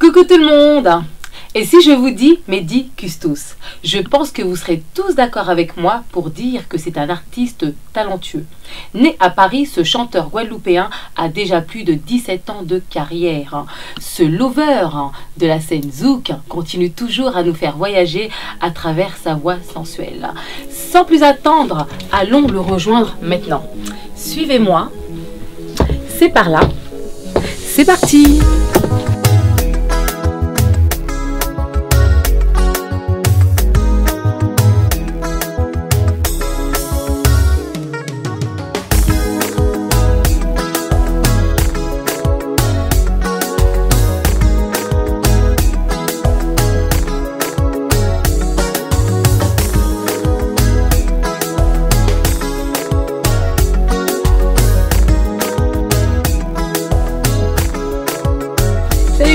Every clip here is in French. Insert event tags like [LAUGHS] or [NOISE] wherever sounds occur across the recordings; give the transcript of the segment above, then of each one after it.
Coucou tout le monde Et si je vous dis Mehdi Custos, je pense que vous serez tous d'accord avec moi pour dire que c'est un artiste talentueux. Né à Paris, ce chanteur guadeloupéen a déjà plus de 17 ans de carrière. Ce lover de la scène zouk continue toujours à nous faire voyager à travers sa voix sensuelle. Sans plus attendre, allons le rejoindre maintenant. Suivez-moi. C'est par là. C'est parti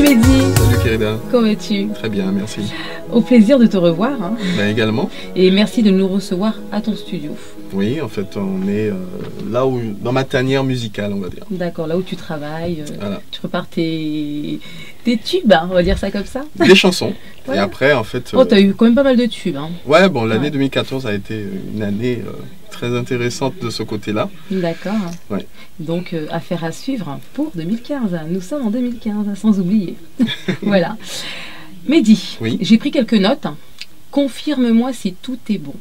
Mehdi Salut Kérida. Comment es-tu? Très bien, merci. Au plaisir de te revoir hein. Ben également, et merci de nous recevoir à ton studio. oui, en fait, on est euh, là où, dans ma tanière musicale, on va dire. D'accord, là où tu travailles, euh, Voilà. tu repars tes, tes tubes, hein, on va dire ça comme ça. Des chansons. [LAUGHS] Et après, en fait, Oh, euh, t'as eu quand même pas mal de tubes. Hein. ouais, bon, l'année Ouais. 2014 a été une année euh, très intéressante de ce côté-là. D'accord. Ouais. Donc, euh, affaire à suivre pour 2015. Nous sommes en 2015, sans oublier. [LAUGHS] voilà. Mehdi, Oui. j'ai pris quelques notes. Confirme-moi si tout est bon.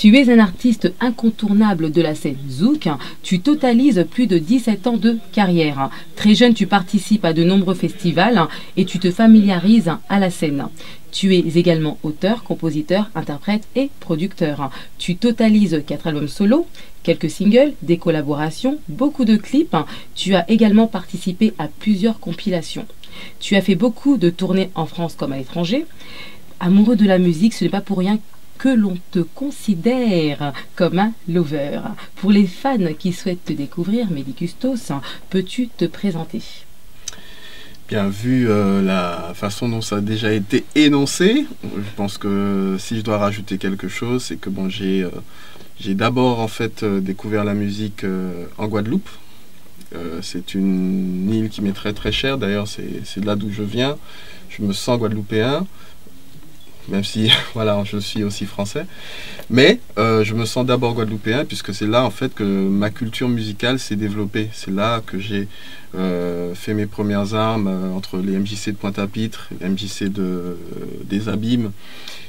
Tu es un artiste incontournable de la scène zouk. Tu totalises plus de 17 ans de carrière. Très jeune, tu participes à de nombreux festivals et tu te familiarises à la scène. Tu es également auteur, compositeur, interprète et producteur. Tu totalises 4 albums solo, quelques singles, des collaborations, beaucoup de clips. Tu as également participé à plusieurs compilations. Tu as fait beaucoup de tournées en France comme à l'étranger. Amoureux de la musique, ce n'est pas pour rien que l'on te considère comme un lover. Pour les fans qui souhaitent te découvrir, Mehdi Custos, peux-tu te présenter? Bien vu euh, la façon dont ça a déjà été énoncé, je pense que si je dois rajouter quelque chose, c'est que euh, j'ai d'abord en fait euh, découvert la musique en Guadeloupe. C'est une île qui m'est très très chère. D'ailleurs, c'est là d'où je viens. Je me sens guadeloupéen, même si [LAUGHS] voilà, je suis aussi français. Mais euh, je me sens d'abord guadeloupéen puisque c'est là en fait que ma culture musicale s'est développée. C'est là que j'ai euh, fait mes premières armes euh, entre les MJC de Pointe-à-Pitre, les MJC de, des Abîmes,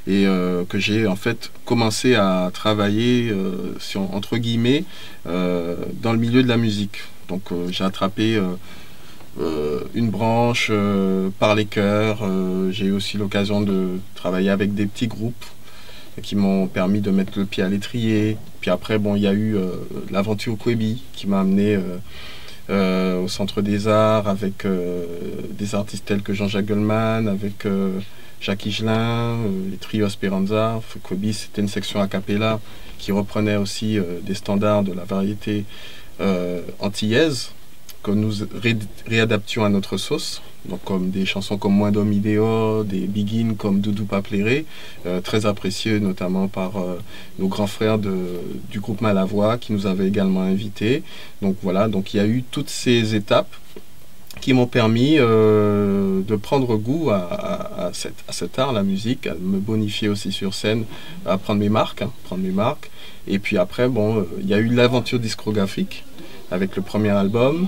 et que j'ai en fait commencé à travailler entre guillemets dans le milieu de la musique. Donc j'ai attrapé euh, une branche euh, par les chœurs. euh, j'ai eu aussi l'occasion de travailler avec des petits groupes qui m'ont permis de mettre le pied à l'étrier. Puis après, bon, il y a eu euh, l'aventure Kwebi qui m'a amené au Centre des Arts avec des artistes tels que Jean-Jacques Goldman, avec Jacques Higelin, les trios Speranza. Kwebi, c'était une section a cappella qui reprenait aussi des standards de la variété antillaise que nous ré- réadaptions à notre sauce. Donc comme des chansons comme Moins d'hommes idéaux, des begins comme Doudou Papléré, euh, très appréciés notamment par euh, nos grands frères de, du groupe Malavoie qui nous avaient également invités. Donc voilà, donc il y a eu toutes ces étapes qui m'ont permis euh, de prendre goût à, à- à cette- à cet art, la musique, à me bonifier aussi sur scène, à prendre mes marques, hein, prendre mes marques. Et puis après, bon, euh, il y a eu l'aventure discographique avec le premier album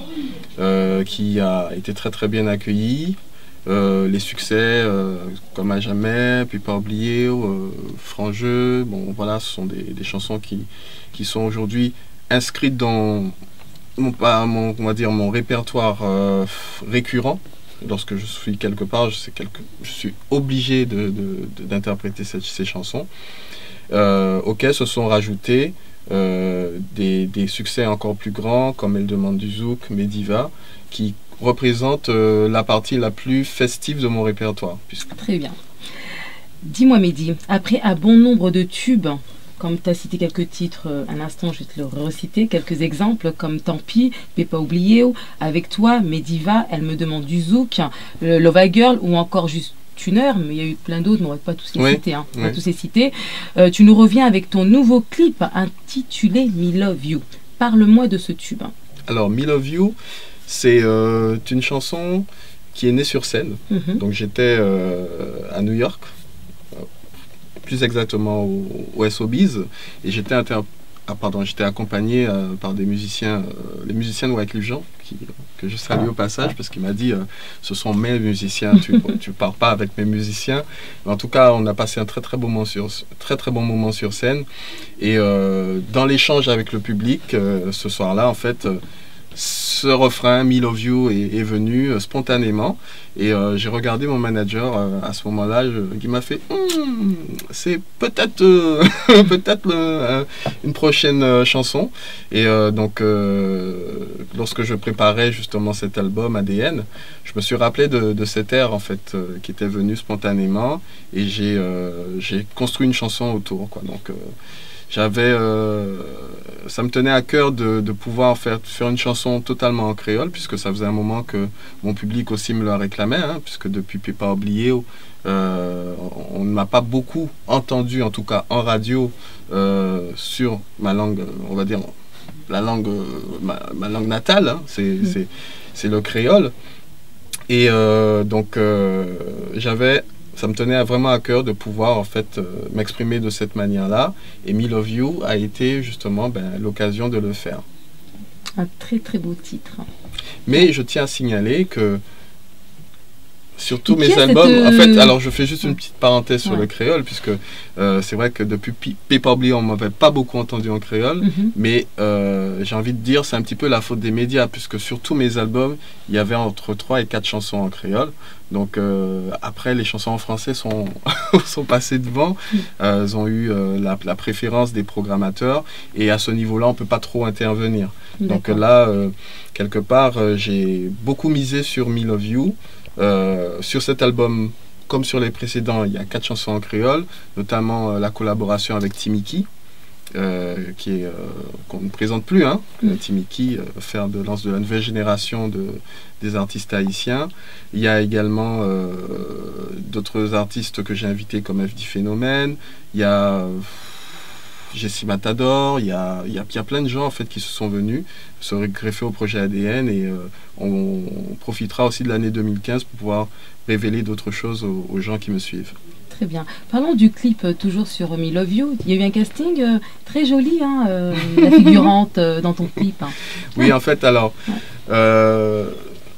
euh, qui a été très très bien accueilli. Euh, les succès euh, comme à jamais, puis pas oublier, franc jeu, bon voilà, ce sont des, chansons qui, qui sont aujourd'hui inscrites dans mon, mon, dire mon répertoire récurrent. Lorsque je suis quelque part, je, suis obligé d'interpréter ces chansons, auxquelles se sont rajoutés euh, des, des succès encore plus grands comme Elle demande du zouk, Mediva, qui représentent euh, la partie la plus festive de mon répertoire. Puisque, Très bien. Dis-moi, Mehdi, après un bon nombre de tubes, comme tu as cité quelques titres euh, un instant, je vais te le reciter, quelques exemples comme Tant pis, pas oublié, Avec toi, Mediva, Elle me demande du zouk, euh, Love a Girl ou encore juste une heure, mais il y a eu plein d'autres, mais on va pas tous les Oui, citer. hein. On va oui. tous les citer. Euh, tu nous reviens avec ton nouveau clip intitulé Me Love You. Parle-moi de ce tube. alors, Me Love You, c'est euh, une chanson qui est né sur scène. Mhm. Donc j'étais euh, à New York, plus exactement au, au SOBs, et j'étais inter- ah, pardon, j'étais accompagné euh, par des musiciens, euh, les musiciens de Wycliffe Jean, qui, que je salue au passage, parce qu'il m'a dit, euh, ce sont mes musiciens, tu [LAUGHS] ne pars pas avec mes musiciens. Mais en tout cas, on a passé un très très bon moment sur, très, très bon moment sur scène. Et euh, dans l'échange avec le public, euh, ce soir-là, en fait, euh, ce refrain, Me Love You, est, venu euh, spontanément. Et euh, j'ai regardé mon manager euh, à ce moment-là, qui m'a fait Hmm, c'est peut-être [LAUGHS] peut-être une prochaine chanson. Et donc, lorsque je préparais justement cet album ADN, je me suis rappelé de, de cet air en fait qui était venu spontanément et j'ai construit une chanson autour. Donc, j'avais, euh, ça me tenait à cœur de, de pouvoir faire, faire une chanson totalement en créole, puisque ça faisait un moment que mon public aussi me le réclamait, hein, puisque depuis Pépa Oublié, euh, on ne m'a pas beaucoup entendu, en tout cas en radio, euh, sur ma langue, on va dire, la langue, ma, ma langue natale, hein, c'est Mm. c'est- le créole. Et euh, donc, j'avais ça me tenait à- vraiment à cœur de pouvoir en fait euh, m'exprimer de cette manière-là. Et Me Love You a été justement ben, l'occasion de le faire. Un très très beau titre. Mais je tiens à signaler que sur tous mes albums, en fait, euh, alors je fais juste une petite parenthèse sur Ouais. le créole, puisque euh, c'est vrai que depuis Pépa Oublié, on m'avait pas beaucoup entendu en créole. Mhm. Mais euh, j'ai envie de dire, c'est un petit peu la faute des médias, puisque sur tous mes albums, il y avait entre 3 et 4 chansons en créole. Donc euh, après, les chansons en français sont, [LAUGHS] sont passées devant. Euh, elles ont eu euh, la, la préférence des programmateurs. Et à ce niveau-là, on ne peut pas trop intervenir. Donc là, quelque part, j'ai beaucoup misé sur Me Love You. Euh, sur cet album, comme sur les précédents, il y a quatre chansons en créole, notamment euh, la collaboration avec Timiki, euh, qui est qu'on ne présente plus, hein. Mm. Timiki, faire de lance de la nouvelle génération de, des artistes haïtiens. Il y a également d'autres artistes que j'ai invités comme FD Phénomène. Il y a Jessie Matador, il y a, y, a, y a plein de gens en fait qui se sont venus se greffer au projet ADN et euh, on, on profitera aussi de l'année 2015 pour pouvoir révéler d'autres choses aux, aux gens qui me suivent. Très bien. Parlons du clip euh, toujours sur Me Love You. Il y a eu un casting euh, très joli, hein, euh, la [LAUGHS] figurante dans ton clip. hein. Oui, en fait, alors,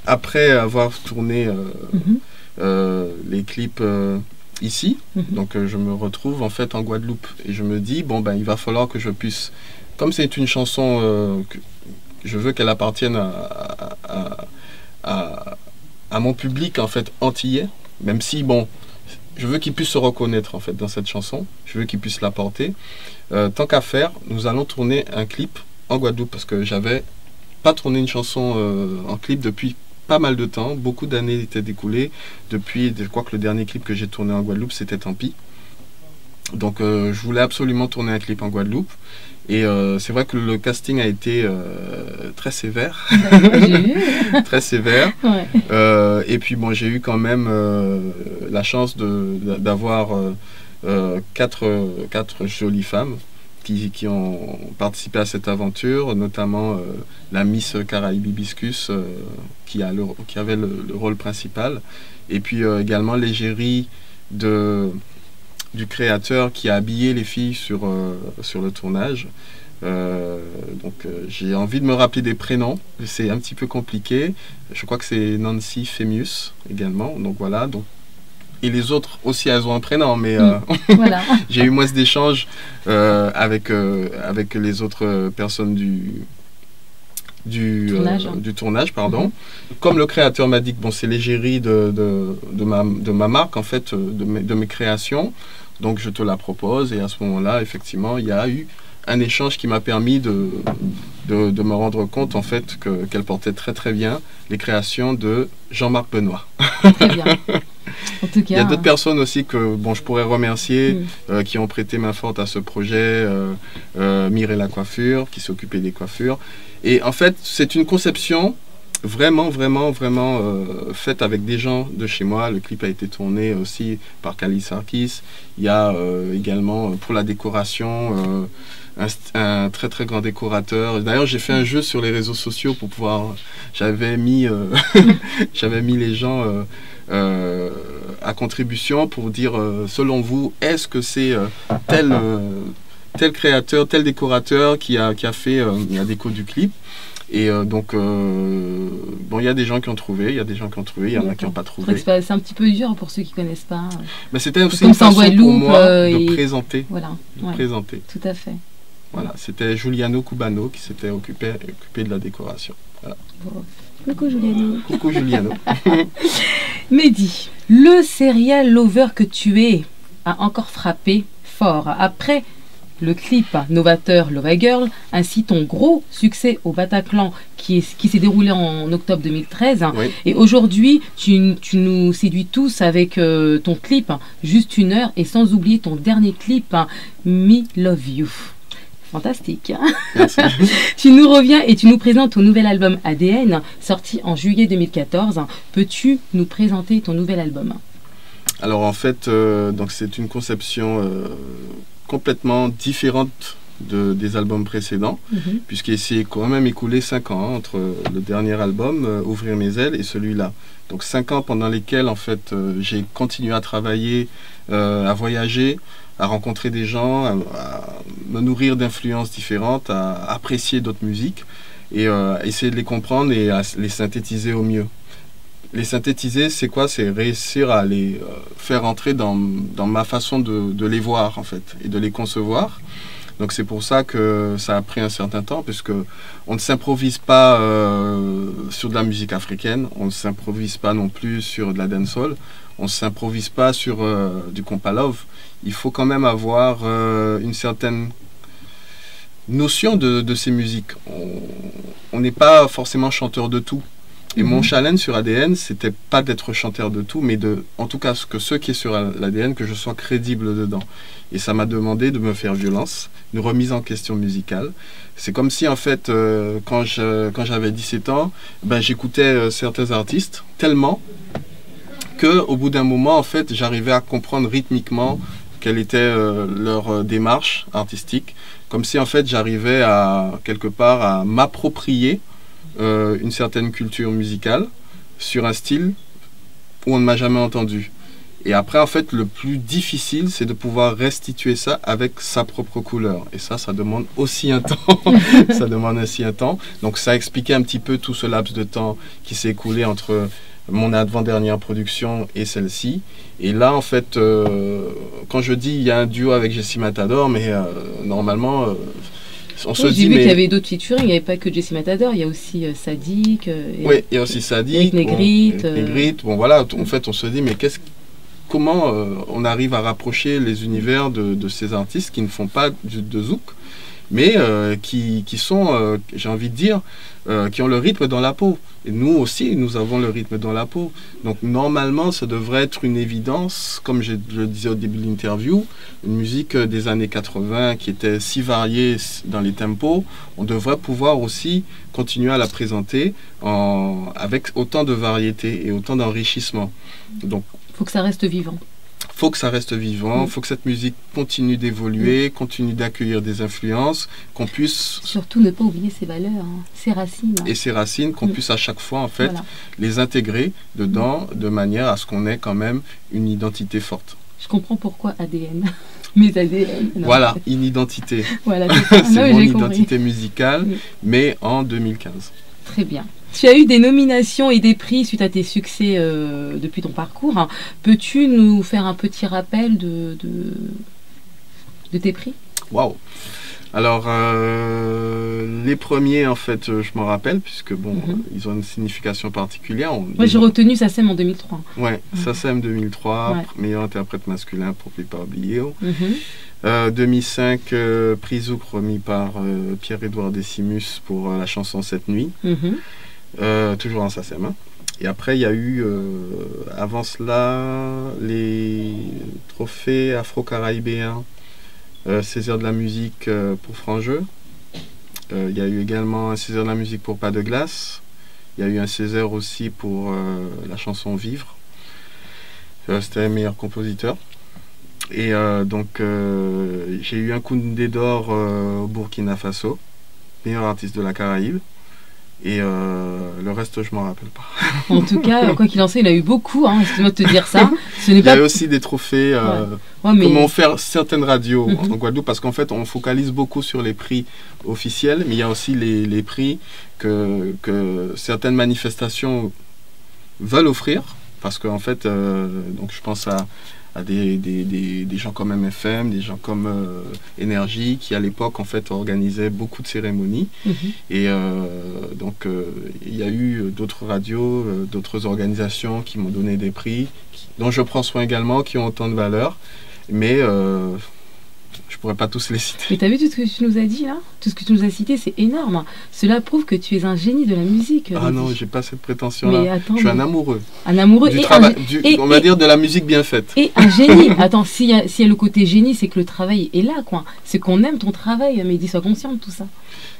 après avoir tourné Mhm, les clips ici, mhm. donc euh, je me retrouve en fait en Guadeloupe et je me dis, bon, ben, il va falloir que je puisse, comme c'est une chanson euh, que je veux qu'elle appartienne à, à, à- à mon public en fait antillais, même si, bon, je veux qu'il puisse se reconnaître en fait dans cette chanson, je veux qu'il puisse la porter. Euh, tant qu'à faire, nous allons tourner un clip en Guadeloupe parce que j'avais pas tourné une chanson euh, en clip depuis pas mal de temps, beaucoup d'années étaient découlées depuis, je crois que le dernier clip que j'ai tourné en Guadeloupe c'était Tant pis. Donc euh, je voulais absolument tourner un clip en Guadeloupe et euh, c'est vrai que le casting a été euh, très sévère, vu. [LAUGHS] très sévère. Ouais. Et puis bon, j'ai eu quand même la chance d'avoir quatre, quatre jolies femmes qui, ont participé à cette aventure, notamment euh, la Miss Caraïbe Hibiscus euh, qui, a le- qui avait le, le rôle principal, et puis euh, également l'égérie de, du créateur qui a habillé les filles sur, euh, sur le tournage. Donc j'ai envie de me rappeler des prénoms, c'est un petit peu compliqué. Je crois que c'est Nancy Femius également. Donc voilà. Donc, et les autres aussi, elles ont un prénom, mais euh, [LAUGHS] Voilà. [LAUGHS] j'ai eu moins d'échanges euh, avec, euh, avec les autres personnes du, du Tournage. du tournage. Pardon. Mhm. Comme le créateur m'a dit que bon, c'est l'égérie de, de, de, ma, de ma marque, en fait, de mes, de mes créations. Donc je te la propose. Et à ce moment-là, effectivement, il y a eu un échange qui m'a permis de, de, de me rendre compte en fait que- qu'elle portait très très bien les créations de Jean-Marc Benoît. Très bien. [LAUGHS] En tout Il y a d'autres personnes aussi que bon, je pourrais remercier Mm. euh, qui ont prêté main forte à ce projet. Euh, euh, Mireille la coiffure qui s'occupait des coiffures. Et en fait, c'est une conception vraiment, vraiment, vraiment euh, faite avec des gens de chez moi. Le clip a été tourné aussi par Kali Sarkis. Il y a euh, également euh, pour la décoration euh, un, très très grand décorateur. D'ailleurs, j'ai fait un jeu sur les réseaux sociaux pour pouvoir. J'avais mis, [LAUGHS] j'avais mis les gens à contribution pour dire, selon vous, est-ce que c'est tel tel créateur, tel décorateur qui a, qui a fait la déco du clip? Et euh, donc, euh, bon, il y a des gens qui ont trouvé, il y a des gens qui ont trouvé, il y en a qui n'ont pas trouvé. C'est un petit peu dur pour ceux qui ne connaissent pas. Mais c'était aussi une façon pour moi euh, de présenter. Voilà. présenter. Tout à fait. Voilà, c'était Giuliano Cubano qui s'était occupé, occupé de la décoration. Coucou Giuliano. Coucou Giuliano. [LAUGHS] Mehdi, le serial lover que tu es a encore frappé fort. Après le clip novateur Love Girl, ainsi ton gros succès au Bataclan qui, s'est déroulé en octobre 2013. Et aujourd'hui, tu, nous séduis tous avec euh, ton clip Juste une heure et sans oublier ton dernier clip Me Love You. Fantastique. [LAUGHS] tu nous reviens et tu nous présentes ton nouvel album ADN, sorti en juillet 2014. Peux-tu nous présenter ton nouvel album? Alors en fait, euh, donc c'est une conception euh, complètement différente de, des albums précédents, mhm. puisqu'il s'est quand même écoulé 5 ans hein, entre le dernier album, euh, Ouvrir mes ailes, et celui-là. Donc 5 ans pendant lesquels, en fait, euh, j'ai continué à travailler, euh, à voyager, à rencontrer des gens, à, me nourrir d'influences différentes, à, apprécier d'autres musiques, et essayer de les comprendre et à les synthétiser au mieux. Les synthétiser, c'est quoi? C'est réussir à les euh, faire entrer dans, ma façon de, les voir, en fait, et de les concevoir. Donc c'est pour ça que ça a pris un certain temps, puisque on ne s'improvise pas euh, sur de la musique africaine, on ne s'improvise pas non plus sur de la dancehall, on ne s'improvise pas sur euh, du compa love. Il faut quand même avoir une certaine notion de, ces musiques. On n'est pas forcément chanteur de tout. Et mon mhm. challenge sur ADN, c'était pas d'être chanteur de tout, mais de, en tout cas, que ce qui est sur l'ADN, que je sois crédible dedans. Et ça m'a demandé de me faire violence, une remise en question musicale. C'est comme si, en fait, euh, quand j'avais 17 ans, ben, j'écoutais euh, certains artistes tellement que, au bout d'un moment, en fait, j'arrivais à comprendre rythmiquement quelle était euh, leur démarche artistique. Comme si, en fait, j'arrivais à, quelque part, à m'approprier euh, une certaine culture musicale sur un style où on ne m'a jamais entendu. Et après, en fait, le plus difficile, c'est de pouvoir restituer ça avec sa propre couleur. Et ça, ça demande aussi un temps. [LAUGHS] ça demande aussi un temps. Donc, ça a expliqué un petit peu tout ce laps de temps qui s'est écoulé entre mon avant-dernière production et celle-ci. Et là, en fait, euh, quand je dis il y a un duo avec Jessie Matador, mais euh, normalement, on se dit, vu qu'il y avait d'autres featuring, il n'y avait pas que Jesse Matador, il y a aussi euh, Sadik. Euh, oui, il y a aussi Sadik. Negrite. Bon, bon, voilà, en fait, on se dit, mais qu'est-ce comment euh, on arrive à rapprocher les univers de, ces artistes qui ne font pas de zouk, mais qui, qui, sont, j'ai envie de dire, qui ont le rythme dans la peau. Et nous aussi, nous avons le rythme dans la peau. Donc normalement, ça devrait être une évidence, comme je le disais au début de l'interview, une musique des années 80 qui était si variée dans les tempos, on devrait pouvoir aussi continuer à la présenter en, avec autant de variété et autant d'enrichissement. Donc, faut que ça reste vivant faut que ça reste vivant, il faut que cette musique continue d'évoluer, continue d'accueillir des influences, qu'on puisse... Surtout ne pas oublier ses valeurs, hein, ses racines. Et ses racines, qu'on puisse à chaque fois, en fait, les intégrer dedans de manière à ce qu'on ait quand même une identité forte. Je comprends pourquoi ADN. [LAUGHS] Mes ADN. Voilà, une identité. voilà, [LAUGHS] c'est mon identité musicale, mais en 2015. Très bien. Tu as eu des nominations et des prix suite à tes succès euh, depuis ton parcours. Hein. Peux-tu nous faire un petit rappel de, de, tes prix? Waouh alors, euh, les premiers, en fait, je m'en rappelle, puisque bon, mhm. ils ont une signification particulière. Moi, j'ai retenu SACEM en 2003. Ouais, mhm. SACEM 2003, meilleur interprète masculin pour Pipa Oblio. 2005, prix Zouk remis par euh, Pierre-Édouard Décimus pour la chanson Cette nuit. Euh, toujours en SACEM. Hein. Et après, il y a eu, euh, avant cela, les trophées afro-caribéens, euh, César de la musique pour Frangeux. Il y a eu également un César de la musique pour Pas de glace. Il y a eu un César aussi pour la chanson Vivre. C'était meilleur compositeur. Et donc, j'ai eu un Koundé d'or au Burkina Faso, meilleur artiste de la Caraïbe. Et le reste, je m'en rappelle pas. En tout cas, [LAUGHS] quoi qu'il en soit, il a eu beaucoup, hein, excuse-moi de te dire ça. Ce il y a aussi des trophées, comment faire certaines radios mhm. [LAUGHS] en Guadeloupe, parce qu'en fait, on focalise beaucoup sur les prix officiels, mais il y a aussi les, les prix que, que certaines manifestations veulent offrir, parce qu'en fait, euh, donc je pense à, à des, des, des, gens comme MFM, des gens comme euh, Énergie, qui à l'époque en fait organisaient beaucoup de cérémonies. Mhm. Et euh, donc il y a eu d'autres radios, d'autres organisations qui m'ont donné des prix, dont je prends soin également, qui ont autant de valeur. Mais je pourrais pas tous les citer. Mais tu as vu tout ce que tu nous as dit là? Tout ce que tu nous as cité, c'est énorme. Cela prouve que tu es un génie de la musique. Ah non, j'ai pas cette prétention-là. Je suis un amoureux. Un amoureux du travail, on va dire de la musique bien faite. Et un génie. [LAUGHS] Attends, s'il y, y, a le côté génie, c'est que le travail est là, quoi. C'est qu'on aime ton travail, mais dis, sois conscient de tout ça.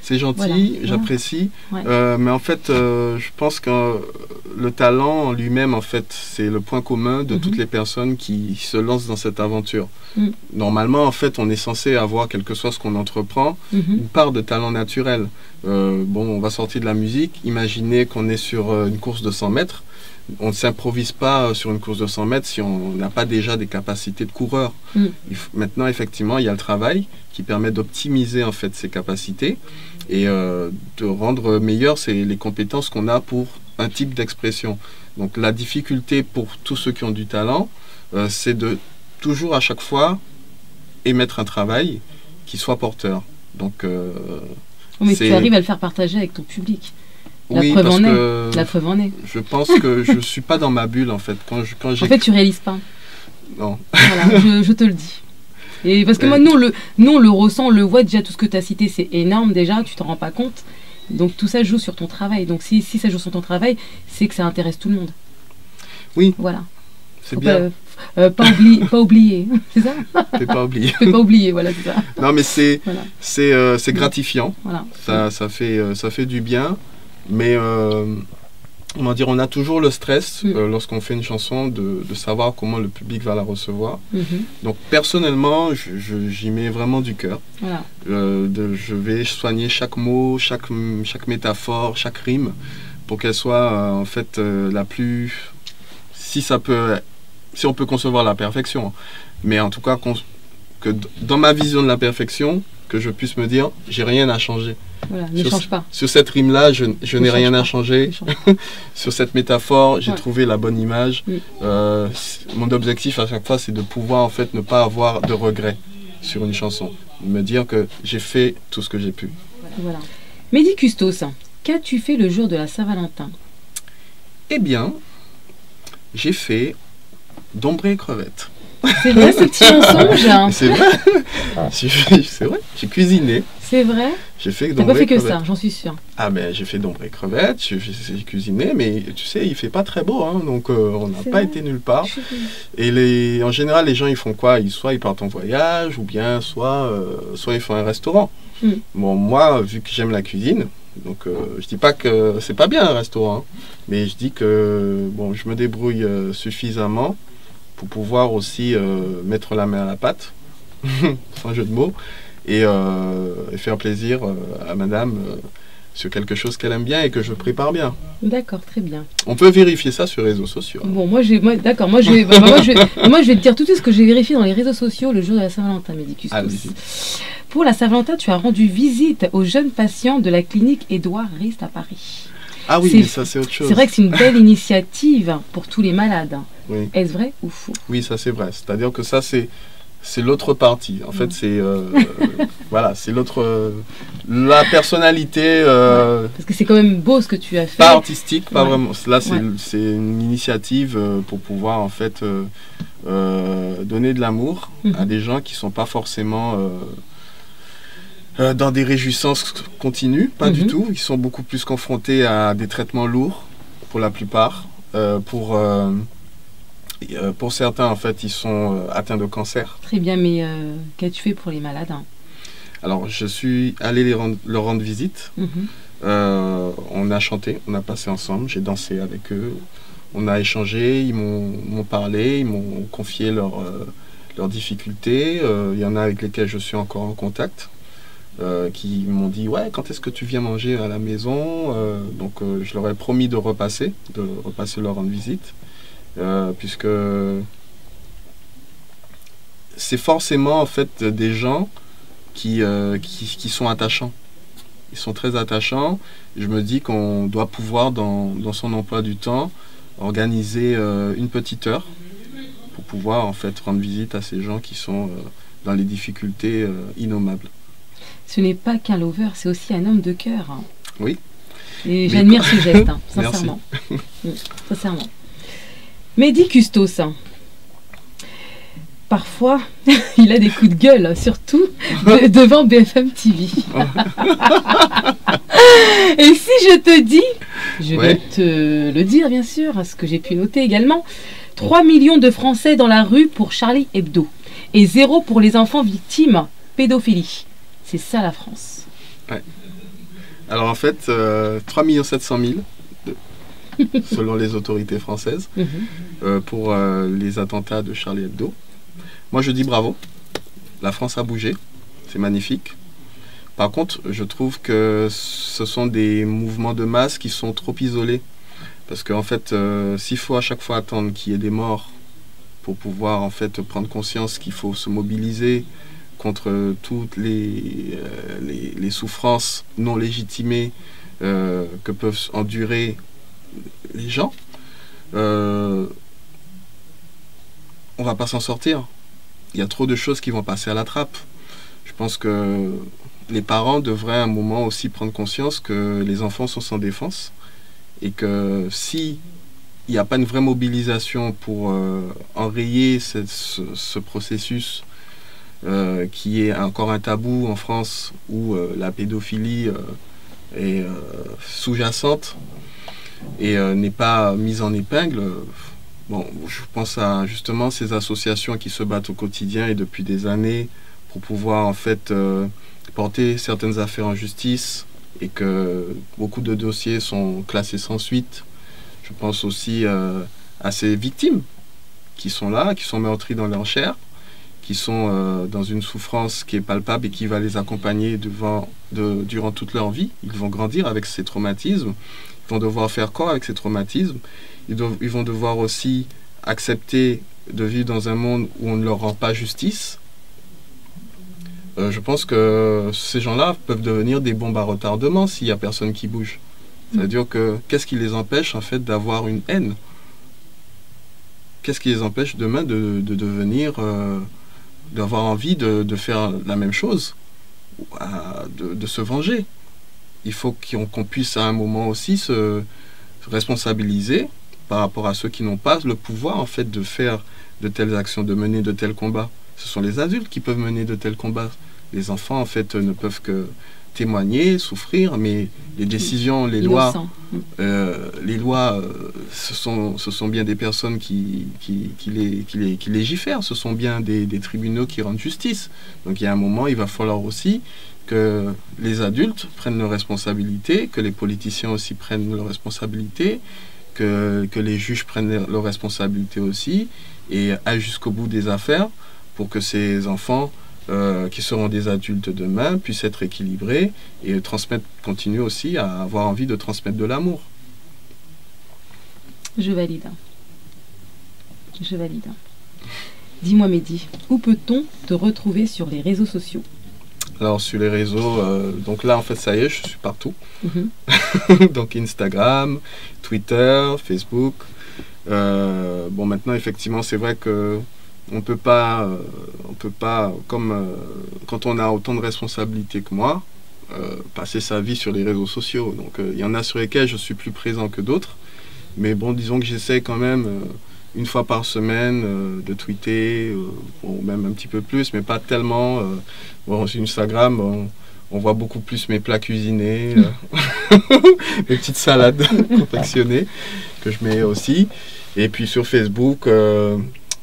C'est gentil, j'apprécie. Euh, mais en fait, euh, je pense que le talent en lui-même, en fait, c'est le point commun de toutes mhm. les personnes qui se lancent dans cette aventure. Mm. Normalement, en fait, on est censé avoir, quel que soit ce qu'on entreprend, mhm. une part de talent naturel. Euh, bon, on va sortir de la musique. Imaginez qu'on est sur une course de 100 mètres on ne s'improvise pas sur une course de 100 mètres si on n'a pas déjà des capacités de coureur. Mm. maintenant, effectivement, il y a le travail qui permet d'optimiser en fait ces capacités et euh, de rendre meilleures les compétences qu'on a pour un type d'expression. Donc la difficulté pour tous ceux qui ont du talent, euh, c'est de toujours à chaque fois émettre un travail qui soit porteur. Donc, euh, mais tu arrives à le faire partager avec ton public. La oui, preuve en est. La preuve en est. Je pense que je ne suis pas dans ma bulle en fait. Quand je, quand en fait, tu réalises pas. Non. Voilà, je, je, te le dis. Et parce que moi, nous on, le, nous, le ressent, on le voit déjà, tout ce que tu as cité, c'est énorme déjà, tu t'en rends pas compte. Donc tout ça joue sur ton travail. Donc si, si ça joue sur ton travail, c'est que ça intéresse tout le monde. Oui. Voilà. C'est bien. Euh, pas, oublier, pas oublier, [LAUGHS] c'est ça [LAUGHS] pas oublier. pas oublier, voilà, c'est ça. Non, mais c'est c'est euh, gratifiant. Voilà. Ça, ça, fait, euh, ça fait du bien. Mais on va dire, on a toujours le stress euh, lorsqu'on fait une chanson de, savoir comment le public va la recevoir. Mm-hmm. Donc personnellement, j'y mets vraiment du cœur. Euh, je vais soigner chaque mot, chaque, chaque métaphore, chaque rime pour qu'elle soit euh, en fait la plus... Si ça peut... Si on peut concevoir la perfection. Mais en tout cas, que dans ma vision de la perfection, que je puisse me dire, j'ai rien à changer. Voilà, ne sur, change pas. Sur cette rime-là, je, n'ai rien à changer. [LAUGHS] sur cette métaphore, j'ai trouvé la bonne image. Euh, mon objectif à chaque fois, c'est de pouvoir en fait ne pas avoir de regrets sur une chanson. Me dire que j'ai fait tout ce que j'ai pu. Voilà. Mehdi Custos, qu'as-tu fait le jour de la Saint-Valentin? Eh bien, j'ai fait d'ombre et crevettes. C'est vrai ce petit mensonge hein. [LAUGHS] C'est vrai. C'est vrai. J'ai cuisiné. C'est vrai. J'ai fait T'as pas fait que ça, j'en suis sûr. Ah ben j'ai fait d'ombre et crevettes, j'ai cuisiné, mais tu sais, il fait pas très beau, hein, donc euh, on n'a pas été nulle part. Et les, en général, les gens ils font quoi? Ils soit ils partent en voyage, ou bien soit, euh, soit ils font un restaurant. Hmm. Bon, moi, vu que j'aime la cuisine, donc euh, je dis pas que c'est pas bien un restaurant, hein, mais je dis que bon, je me débrouille suffisamment pour pouvoir aussi euh, mettre la main à la pâte, [LAUGHS] sans jeu de mots, et, euh, faire plaisir euh, à madame sur quelque chose qu'elle aime bien et que je prépare bien. D'accord, très bien. On peut vérifier ça sur les réseaux sociaux. Bon, moi, je moi, d'accord, moi, je vais, bah, moi, je [LAUGHS] moi, je vais te dire tout de suite ce que j'ai vérifié dans les réseaux sociaux le jour de la Saint-Valentin, Médicus. Pour la Saint-Valentin, tu as rendu visite aux jeunes patients de la clinique Édouard Rist à Paris. Ah oui, mais ça c'est autre chose. C'est vrai que c'est une belle initiative pour tous les malades. Est-ce vrai ou faux? Oui, ça c'est vrai. C'est-à-dire que ça c'est c'est l'autre partie. En fait, mm. c'est euh, [LAUGHS] voilà, c'est l'autre la personnalité. Euh, Parce que c'est quand même beau ce que tu as fait. Pas artistique, pas vraiment. Là, c'est une initiative euh, pour pouvoir en fait donner de l'amour mm-hmm. à des gens qui sont pas forcément dans des réjouissances continues, pas du mm-hmm. tout. Ils sont beaucoup plus confrontés à des traitements lourds pour la plupart, pour euh, pour certains, en fait, ils sont euh, atteints de cancer. Très bien, mais euh, qu'as-tu fait pour les malades hein? Alors, je suis allé les leur rendre visite. Mhm. on a chanté, on a passé ensemble, j'ai dansé avec eux. On a échangé, ils m'ont parlé, ils m'ont confié leur, leurs difficultés. Il y en a avec lesquels je suis encore en contact. Qui m'ont dit ouais quand est-ce que tu viens manger à la maison? Donc je leur ai promis de repasser de repasser leur rendre visite puisque c'est forcément en fait des gens qui, qui, sont attachants ils sont très attachants. Je me dis qu'on doit pouvoir, dans, son emploi du temps, organiser euh, une petite heure pour pouvoir en fait rendre visite à ces gens qui sont euh, dans les difficultés euh, innommables. Ce n'est pas qu'un lover, c'est aussi un homme de cœur. Hein. Oui. Et j'admire ce geste, hein, [LAUGHS] sincèrement. [LAUGHS] Mm, sincèrement. Mehdi Custos, hein parfois, [LAUGHS] il a des coups de gueule, surtout devant BFM TV. Et si je te dis, je vais te le dire bien sûr, ce que j'ai pu noter également, 3 millions de Français dans la rue pour Charlie Hebdo et zéro pour les enfants victimes pédophilie. C'est ça la France. Alors en fait, 3 700 000 selon les autorités françaises, mhm. euh, pour euh, les attentats de Charlie Hebdo. Moi, je dis bravo. La France a bougé. C'est magnifique. Par contre, je trouve que ce sont des mouvements de masse qui sont trop isolés. Parce qu'en fait, euh, s'il faut à chaque fois attendre qu'il y ait des morts pour pouvoir en fait prendre conscience qu'il faut se mobiliser contre toutes les, euh, les, souffrances non légitimées euh, que peuvent endurer les gens, on va pas s'en sortir il y a trop de choses qui vont passer à la trappe. Je pense que les parents devraient à un moment aussi prendre conscience que les enfants sont sans défense et que si il n'y a pas une vraie mobilisation pour euh, enrayer ce, processus euh, qui est encore un tabou en France où euh, la pédophilie est sous-jacente et n'est pas mise en épingle, Bon, je pense à justement ces associations qui se battent au quotidien et depuis des années pour pouvoir en fait euh, porter certaines affaires en justice et que beaucoup de dossiers sont classés sans suite. Je pense aussi euh, à ces victimes qui sont là, qui sont meurtries dans leur chair, qui sont euh, dans une souffrance qui est palpable et qui va les accompagner durant toute leur vie. Ils vont grandir avec ces traumatismes, ils vont devoir faire corps avec ces traumatismes? Ils, vont devoir aussi accepter de vivre dans un monde où on ne leur rend pas justice. Euh, je pense que ces gens-là peuvent devenir des bombes à retardement s'il n'y a personne qui bouge. C'est-à-dire que qu'est-ce qui les empêche en fait d'avoir une haine? Qu'est-ce qui les empêche demain de, devenir, euh, d'avoir envie de, faire la même chose, de, se venger Il faut qu'on puisse à un moment aussi se responsabiliser par rapport à ceux qui n'ont pas le pouvoir en fait de faire de telles actions, de mener de tels combats. Ce sont les adultes qui peuvent mener de tels combats. Les enfants en fait ne peuvent que témoigner, souffrir, mais les décisions, les lois, euh, les lois, euh, ce, sont, ce sont bien des personnes qui, qui, les, qui, légifèrent, ce sont bien des, des, tribunaux qui rendent justice. Donc il y a un moment, il va falloir aussi que les adultes prennent leurs responsabilités, que les politiciens aussi prennent leurs responsabilités, que, les juges prennent leurs responsabilités aussi et aillent jusqu'au bout des affaires pour que ces enfants euh, qui seront des adultes demain puissent être équilibrés et transmettre, continuer aussi à avoir envie de transmettre de l'amour. Je valide. Je valide. Dis-moi Mehdi, où peut-on te retrouver sur les réseaux sociaux? Alors sur les réseaux, euh, donc là en fait ça y est, je suis partout. Mhm. [LAUGHS] donc Instagram, Twitter, Facebook. Euh, bon maintenant effectivement c'est vrai que on peut pas, euh, on peut pas comme quand on a autant de responsabilités que moi, passer sa vie sur les réseaux sociaux. Donc il y en a sur lesquels je suis plus présent que d'autres. Mais bon disons que j'essaie quand même une fois par semaine euh, de tweeter, euh, ou même un petit peu plus, mais pas tellement. Euh, bon, sur Instagram, on, voit beaucoup plus mes plats cuisinés, [LAUGHS] mes petites salades [LAUGHS] confectionnées que je mets aussi. Et puis sur Facebook,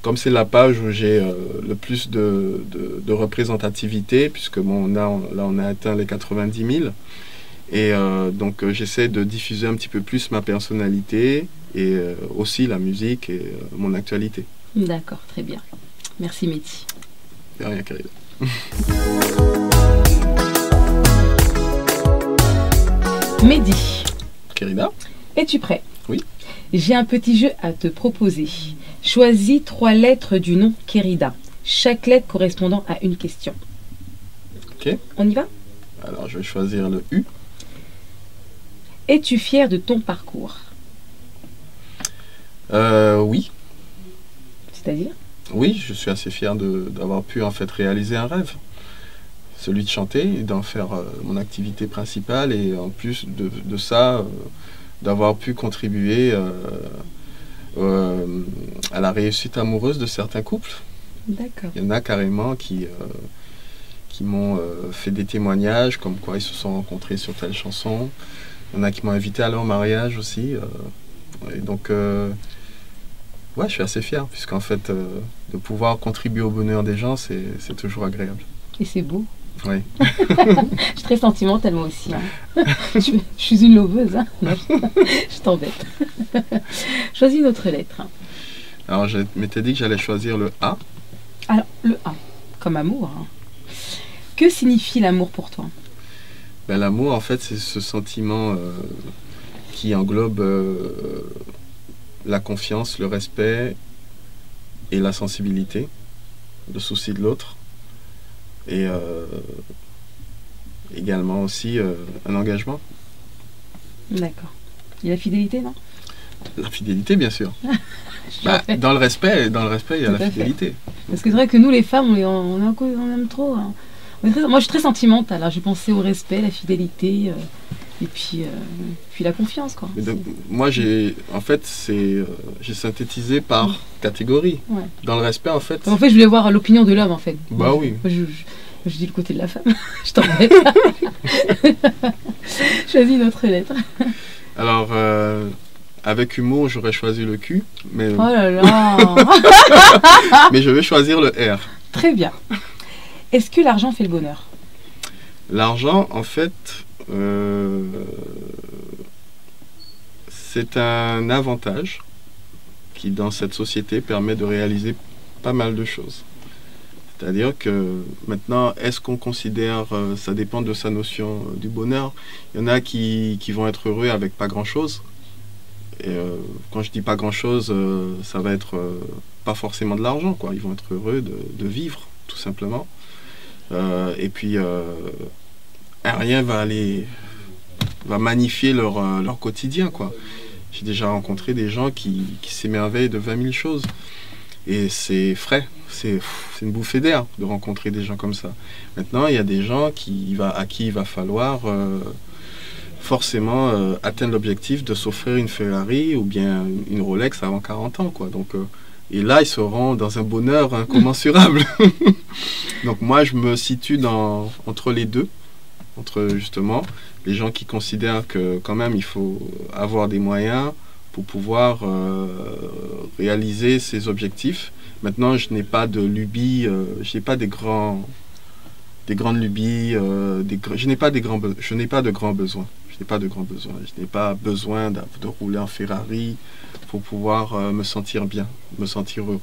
comme c'est la page où j'ai le plus de, représentativité, puisque bon, là on a atteint les 90 000. Et donc j'essaie de diffuser un petit peu plus ma personnalité, et euh, aussi la musique et euh, mon actualité. D'accord, très bien. Merci Mehdi. De rien, Karina. [LAUGHS] Mehdi, Karina? Es-tu prêt? Oui. J'ai un petit jeu à te proposer. Choisis trois lettres du nom Kérida. Chaque lettre correspondant à une question. Ok. On y va? Alors, je vais choisir le U. Es-tu fier de ton parcours? Euh, oui. C'est-à-dire? Oui, je suis assez fier d'avoir pu en fait réaliser un rêve. Celui de chanter et d'en faire euh, mon activité principale et en plus de, de ça, euh, d'avoir pu contribuer euh, à la réussite amoureuse de certains couples. D'accord. Il y en a carrément qui, euh, qui m'ont euh, fait des témoignages comme quoi ils se sont rencontrés sur telle chanson. Il y en a qui m'ont invité à leur mariage aussi. euh, et donc, euh, ouais, je suis assez fier puisqu'en fait, euh, de pouvoir contribuer au bonheur des gens, c'est toujours agréable. Et c'est beau. Oui. [LAUGHS] Je suis très sentimentale moi aussi. hein. [LAUGHS] je, je suis une loveuse. hein. Non, je [LAUGHS] t'embête. Choisis une autre lettre. Alors, je m'étais dit que j'allais choisir le A. Alors, le A, comme amour. hein. Que signifie l'amour pour toi? Ben, L'amour, en fait, c'est ce sentiment euh, qui englobe euh, la confiance, le respect et la sensibilité, le souci de l'autre. Et euh, également aussi euh, un engagement. D'accord. Et la fidélité, non? La fidélité, bien sûr. [LAUGHS] Bah, dans le respect, dans le respect, il y a Tout la fait. fidélité. Parce que c'est vrai que nous, les femmes, on, aime trop. hein. Moi, je suis très sentimentale. hein. J'ai pensé au respect, la fidélité, euh, et puis, euh, puis la confiance, quoi. Donc, moi, j'ai, en fait, c'est, euh, j'ai synthétisé par catégorie. Ouais. Dans le respect, en fait, En fait, je voulais voir l'opinion de l'homme, en fait. Bah oui. Je, je- je- je dis le côté de la femme. [LAUGHS] je t'embête. [LAUGHS] Choisis une autre lettre. alors, euh, avec humour, j'aurais choisi le Q, mais, Oh là là [LAUGHS] mais je vais choisir le R. Très bien. Est-ce que l'argent fait le bonheur? L'argent, en fait, euh, c'est un avantage qui, dans cette société, permet de réaliser pas mal de choses. C'est-à-dire que maintenant, est-ce qu'on considère, euh, ça dépend de sa notion euh, du bonheur? Il y en a qui, qui vont être heureux avec pas grand-chose. Et quand je dis pas grand-chose, ça va être pas forcément de l'argent, quoi. Ils vont être heureux de, de vivre, tout simplement. Et puis, rien va aller va magnifier leur, euh, leur quotidien quoi. J'ai déjà rencontré des gens qui, qui s'émerveillent de 20 000 choses. Et c'est frais, c'est une bouffée d'air de rencontrer des gens comme ça. Maintenant, il y a des gens qui, à qui il va falloir euh, forcément euh, atteindre l'objectif de s'offrir une Ferrari ou bien une Rolex avant 40 ans. Quoi. Donc, et là, ils seront dans un bonheur incommensurable. [LAUGHS] Donc moi, je me situe dans, entre les deux, entre justement les gens qui considèrent que quand même il faut avoir des moyens pour pouvoir euh, réaliser ses objectifs. Maintenant, je n'ai pas de lubie, euh, je n'ai pas des grands, des grandes lubies, euh, je n'ai pas de grands besoins. Je n'ai pas de grands besoins. Je n'ai pas besoin de, rouler en Ferrari pour pouvoir me sentir bien, me sentir heureux.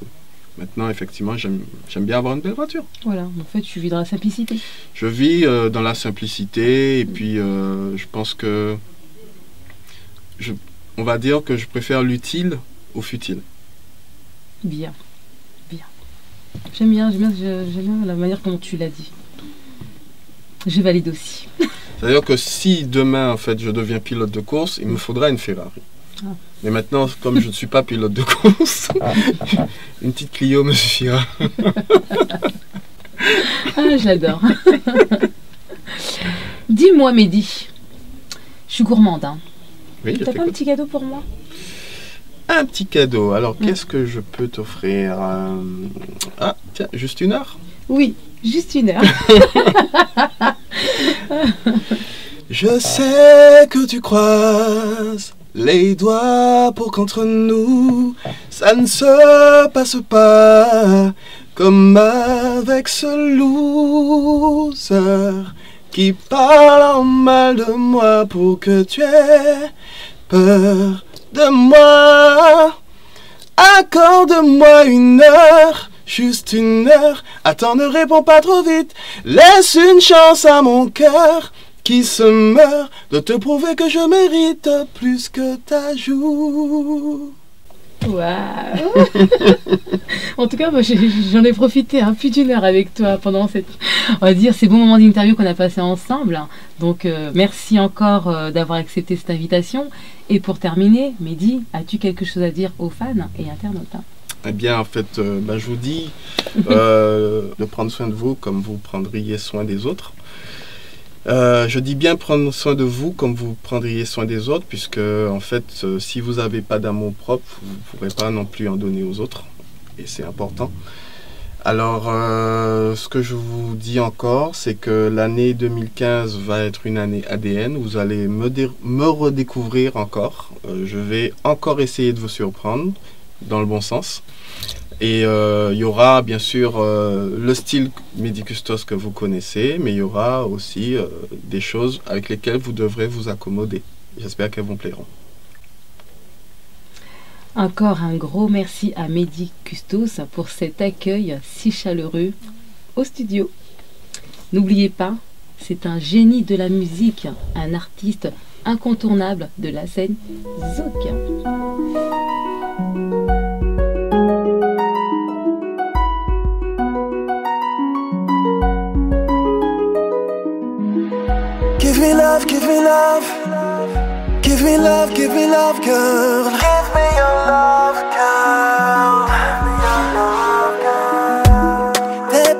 Maintenant, effectivement, j'aime bien avoir une belle voiture. Voilà, en fait, tu vis dans la simplicité. Je vis euh, dans la simplicité et puis euh, je pense que je, on va dire que je préfère l'utile au futile. Bien. Bien. J'aime bien, j'aime bien, bien la manière dont tu l'as dit. Je valide aussi. C'est-à-dire que si demain en fait je deviens pilote de course, il me faudra une Ferrari. Ah. Mais maintenant, comme je ne suis pas pilote de course, [LAUGHS] une petite Clio me suffira. Ah, je l'adore. Dis-moi, Mehdi. Je suis gourmande, hein. Oui, T'as pas un petit cadeau pour moi? Un petit cadeau. Alors, qu'est-ce que je peux t'offrir Euh, Ah, tiens, juste une heure? Oui, juste une heure. [LAUGHS] Je sais que tu croises les doigts pour qu'entre nous, ça ne se passe pas comme avec ce loser qui parle en mal de moi pour que tu aies peur de moi. Accorde-moi une heure, juste une heure. Attends, ne réponds pas trop vite. Laisse une chance à mon cœur qui se meurt de te prouver que je mérite plus que ta joue. Waouh [LAUGHS] En tout cas, moi, j'en ai profité un hein, plus d'une heure avec toi pendant cette, on va dire, ces bons moments d'interview qu'on a passés ensemble. Donc, euh, merci encore euh, d'avoir accepté cette invitation. Et pour terminer, Mehdi, as-tu quelque chose à dire aux fans et internautes eh bien, en fait, euh, bah, je vous dis [LAUGHS] de prendre soin de vous comme vous prendriez soin des autres. Euh, je dis bien prendre soin de vous comme vous prendriez soin des autres, puisque en fait, euh, si vous n'avez pas d'amour propre, vous ne pourrez pas non plus en donner aux autres, et c'est important. Alors, euh, ce que je vous dis encore, c'est que l'année 2015 va être une année ADN. Vous allez me, me redécouvrir encore. je vais encore essayer de vous surprendre dans le bon sens. Et euh, il y aura bien sûr euh, le style Medicustos que vous connaissez, mais il y aura aussi euh, des choses avec lesquelles vous devrez vous accommoder. J'espère qu'elles vous plairont. Encore un gros merci à Medicustos pour cet accueil si chaleureux au studio. N'oubliez pas, c'est un génie de la musique, un artiste incontournable de la scène Zouk. me love, give me love. Give me love, give me love, girl. Give me your love, girl.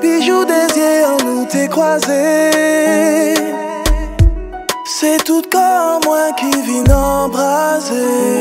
Bijoux, des yeux, on nous t'est croisés C'est tout comme moi qui vient embraser